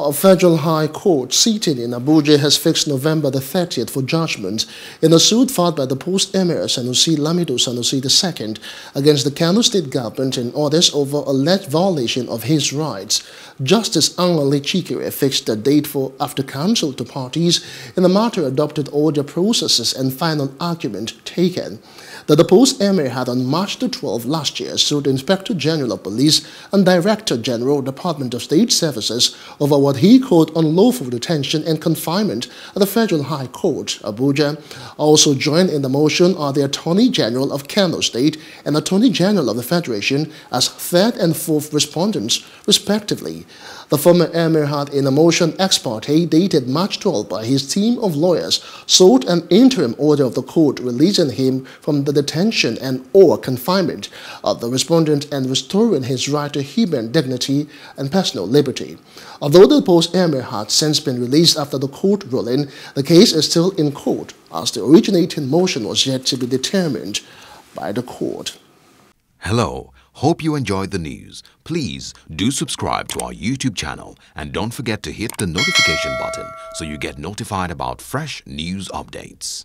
A federal high court seated in Abuja has fixed November the 30th for judgment in a suit filed by the post-emir Sanusi Lamido Sanusi II against the Kano state government in orders over alleged violation of his rights. Justice Anwuli Chikere fixed the date for after counsel to parties in the matter adopted order processes and final argument taken. The deposed emir had on March the 12th last year sued Inspector General of Police and Director General Department of State Services over what he called unlawful detention and confinement at the Federal High Court, Abuja. Also joined in the motion are the Attorney General of Kano State and Attorney General of the Federation as third and fourth respondents, respectively. The former emir had in a motion ex parte dated March 12 by his team of lawyers sought an interim order of the court releasing him from the detention and or confinement of the respondent and restoring his right to human dignity and personal liberty. Although the post-emir had since been released after the court ruling, the case is still in court as the originating motion was yet to be determined by the court. Hello. Hope you enjoyed the news. Please do subscribe to our YouTube channel and don't forget to hit the notification button so you get notified about fresh news updates.